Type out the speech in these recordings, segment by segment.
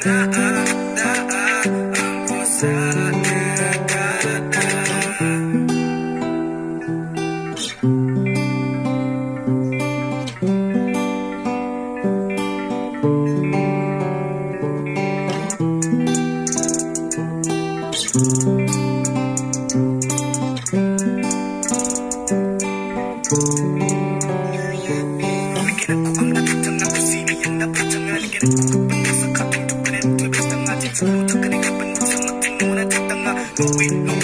mm up,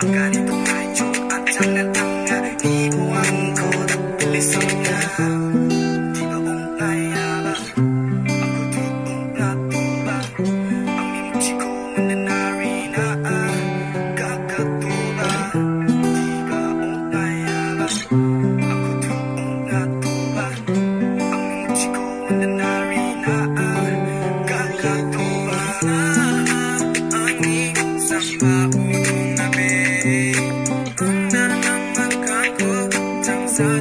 I'm gonna do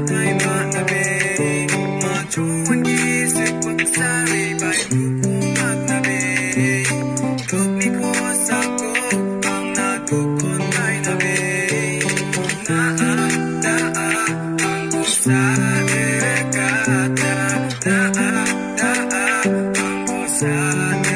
tay mà mà chú anh đi sẽ quăng xa đi bay bu mà ta về thuộc xa cô bằng na cô con tay ta na a ta a bằng cô xa cả ta ta a ta a bằng cô xa